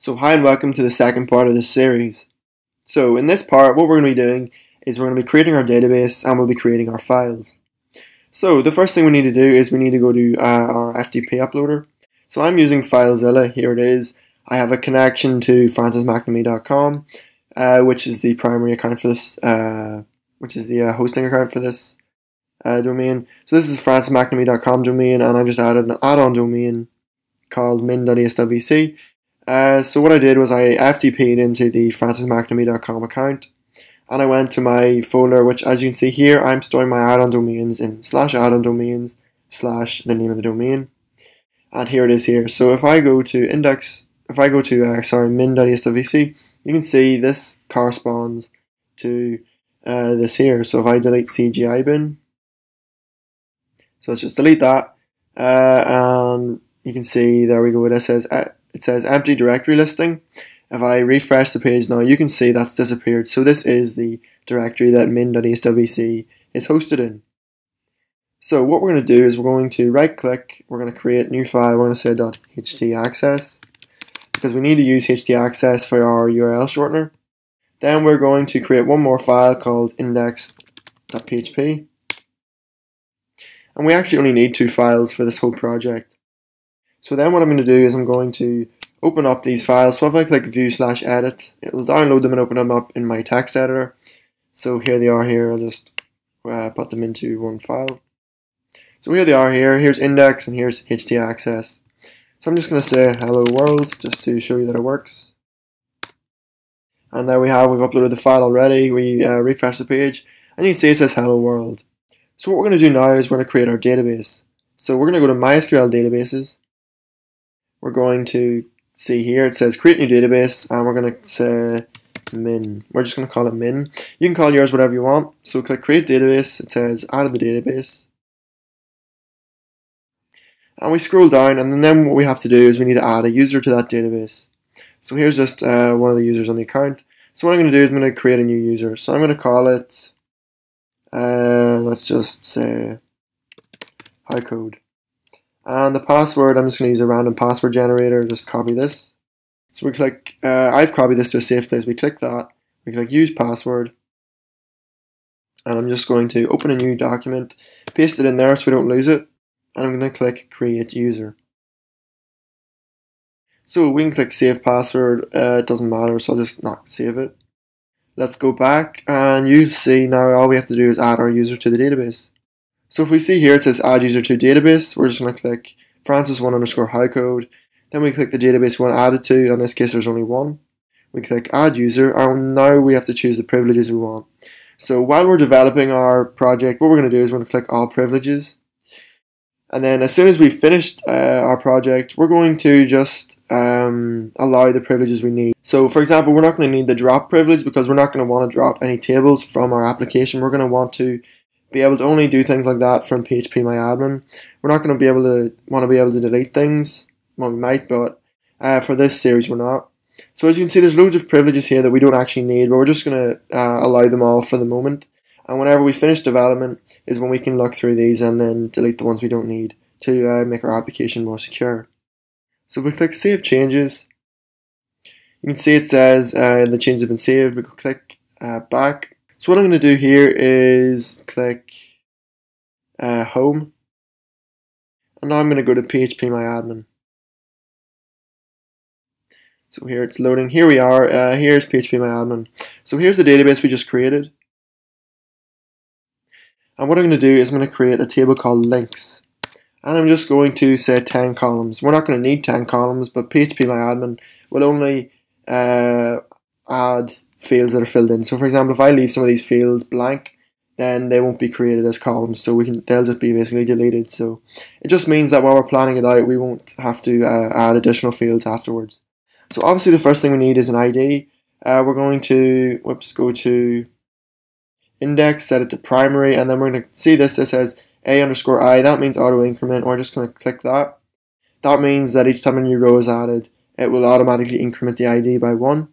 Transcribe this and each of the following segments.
So hi and welcome to the second part of this series. So in this part what we're going to be doing is we're going to be creating our database and we'll be creating our files. So the first thing we need to do is we need to go to uh, our FTP uploader. So I'm using FileZilla, here it is. I have a connection to francismcnamee.com uh, which is the primary account for this, uh, which is the uh, hosting account for this uh, domain. So this is francismcnamee.com domain and I just added an add-on domain called min.es.vc uh, so what I did was I FTP'd into the francismcnamee.com account and I went to my folder which as you can see here I'm storing my add-on domains in slash add-on domains slash the name of the domain. And here it is here. So if I go to index if I go to uh, sorry min.es.vc you can see this corresponds to uh, this here. So if I delete CGI bin so let's just delete that uh, and you can see there we go it says uh, it says empty directory listing. If I refresh the page now, you can see that's disappeared. So this is the directory that min.es.vc is hosted in. So what we're going to do is we're going to right click, we're going to create new file, we're going to say .htaccess because we need to use htaccess for our URL shortener. Then we're going to create one more file called index.php and we actually only need two files for this whole project. So then what I'm going to do is I'm going to open up these files. So if I click view slash edit, it'll download them and open them up in my text editor. So here they are here. I'll just uh, put them into one file. So here they are here. Here's index and here's htaccess. So I'm just going to say hello world just to show you that it works. And there we have, we've uploaded the file already. We uh, refresh the page and you can see it says hello world. So what we're going to do now is we're going to create our database. So we're going to go to MySQL databases we're going to see here it says create new database and we're going to say min. We're just going to call it min. You can call yours whatever you want. So click create database. It says add the database. And we scroll down and then what we have to do is we need to add a user to that database. So here's just uh, one of the users on the account. So what I'm going to do is I'm going to create a new user. So I'm going to call it, uh, let's just say, howCode. And the password, I'm just going to use a random password generator, just copy this. So we click, uh, I've copied this to a safe place, we click that, we click use password, and I'm just going to open a new document, paste it in there so we don't lose it, and I'm going to click create user. So we can click save password, uh, it doesn't matter, so I'll just not save it. Let's go back, and you see now all we have to do is add our user to the database. So if we see here it says add user to database, we're just going to click Francis1 underscore howcode. Then we click the database we want added to. In this case, there's only one. We click add user, and now we have to choose the privileges we want. So while we're developing our project, what we're going to do is we're going to click all privileges. And then as soon as we've finished uh, our project, we're going to just um, allow the privileges we need. So for example, we're not going to need the drop privilege because we're not going to want to drop any tables from our application. We're going to want to be able to only do things like that from PHP My Admin. We're not going to be able to want to be able to delete things. Well, we might, but uh, for this series, we're not. So as you can see, there's loads of privileges here that we don't actually need, but we're just going to uh, allow them all for the moment. And whenever we finish development is when we can look through these and then delete the ones we don't need to uh, make our application more secure. So if we click Save Changes, you can see it says uh, the changes have been saved. We can click uh, back so what I'm going to do here is click uh, Home. And now I'm going to go to PHP My Admin. So here it's loading. Here we are. Uh, here's PHP My Admin. So here's the database we just created. And what I'm going to do is I'm going to create a table called links. And I'm just going to say 10 columns. We're not going to need 10 columns, but PHP My Admin will only uh, add fields that are filled in. So for example, if I leave some of these fields blank, then they won't be created as columns. So we can they'll just be basically deleted. So it just means that while we're planning it out, we won't have to uh, add additional fields afterwards. So obviously the first thing we need is an ID. Uh, we're going to whoops go to index, set it to primary, and then we're going to see this. It says a underscore i. That means auto increment. We're just going to click that. That means that each time a new row is added, it will automatically increment the ID by one.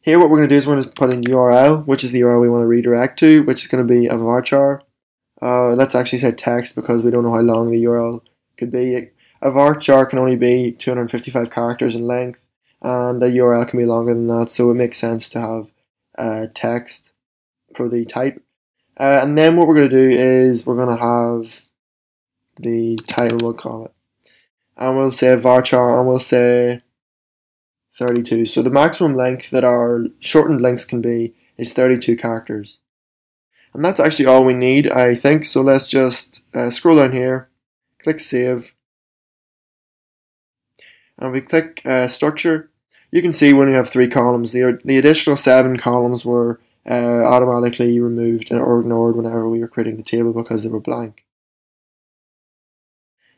Here what we're going to do is we're going to put in URL, which is the URL we want to redirect to, which is going to be a varchar. Uh, let's actually say text because we don't know how long the URL could be. A varchar can only be 255 characters in length, and a URL can be longer than that, so it makes sense to have uh, text for the type. Uh, and then what we're going to do is we're going to have the title, we'll call it. And we'll say varchar, and we'll say 32. So the maximum length that our shortened links can be is 32 characters. And that's actually all we need, I think. So let's just uh, scroll down here, click Save, and we click uh, Structure. You can see when we have three columns, the, the additional seven columns were uh, automatically removed or ignored whenever we were creating the table because they were blank.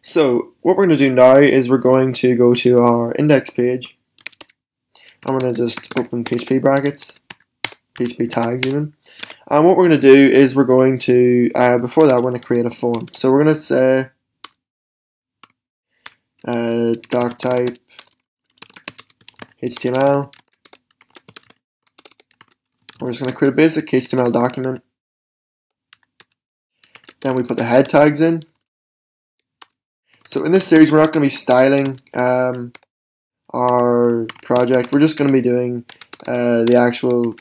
So what we're going to do now is we're going to go to our index page. I'm going to just open PHP brackets, PHP tags even. And what we're going to do is we're going to, uh, before that, we're going to create a form. So we're going to say uh, doc type HTML. We're just going to create a basic HTML document. Then we put the head tags in. So in this series, we're not going to be styling um, our project. We're just going to be doing uh, the actual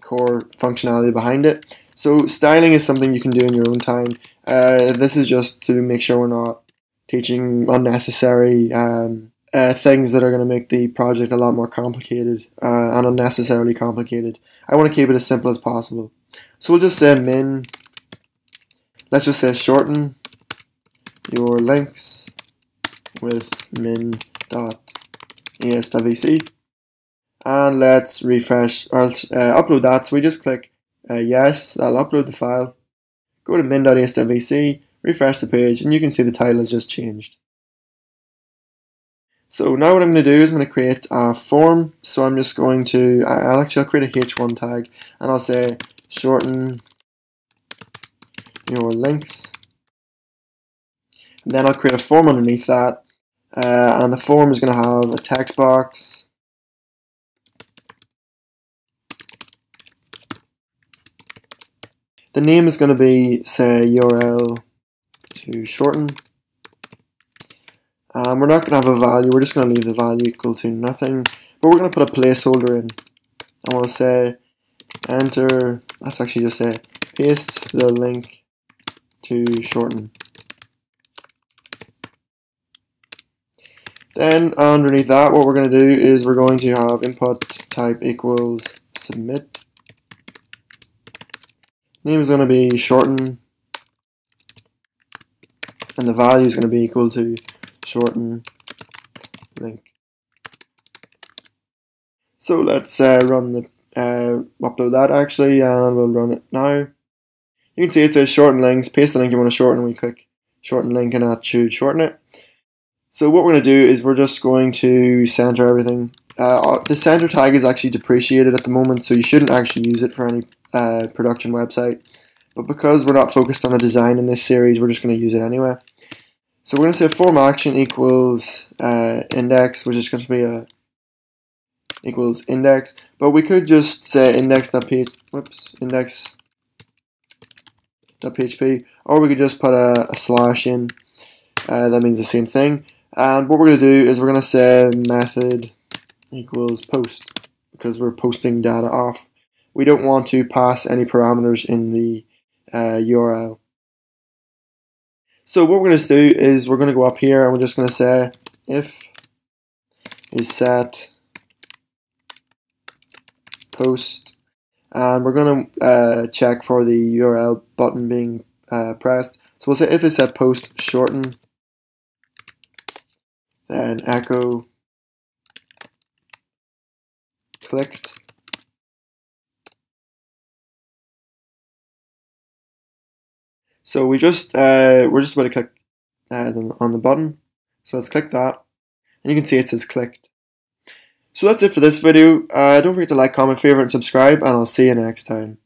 core functionality behind it. So styling is something you can do in your own time. Uh, this is just to make sure we're not teaching unnecessary um, uh, things that are going to make the project a lot more complicated uh, and unnecessarily complicated. I want to keep it as simple as possible. So we'll just say min, let's just say shorten your links with min dot es.vc and let's refresh or else, uh, upload that. So we just click uh, yes that'll upload the file. Go to min.es.vc refresh the page and you can see the title has just changed. So now what I'm going to do is I'm going to create a form. So I'm just going to I'll actually I'll create a h1 tag and I'll say shorten your links. And then I'll create a form underneath that. Uh, and the form is going to have a text box. The name is going to be, say, URL to shorten. Um, we're not going to have a value, we're just going to leave the value equal to nothing. But we're going to put a placeholder in. And we'll say enter, let's actually just say paste the link to shorten. Then underneath that, what we're going to do is we're going to have input type equals submit. Name is going to be shorten. And the value is going to be equal to shorten link. So let's uh, run the uh, upload that actually, and we'll run it now. You can see it says shorten links. Paste the link you want to shorten. We click shorten link, and that should shorten it. So what we're going to do is we're just going to center everything. Uh, uh, the center tag is actually depreciated at the moment, so you shouldn't actually use it for any uh, production website. But because we're not focused on the design in this series, we're just going to use it anyway. So we're going to say form action equals uh, index, which is going to be a equals index. But we could just say index.php, whoops, index.php, or we could just put a, a slash in. Uh, that means the same thing. And what we're going to do is we're going to say method equals post because we're posting data off. We don't want to pass any parameters in the uh, URL. So what we're going to do is we're going to go up here and we're just going to say if is set post and we're going to uh, check for the URL button being uh, pressed. So we'll say if is set post shorten then echo clicked. So we just uh, we're just about to click uh, on the button. So let's click that, and you can see it says clicked. So that's it for this video. Uh, don't forget to like, comment, favorite, and subscribe, and I'll see you next time.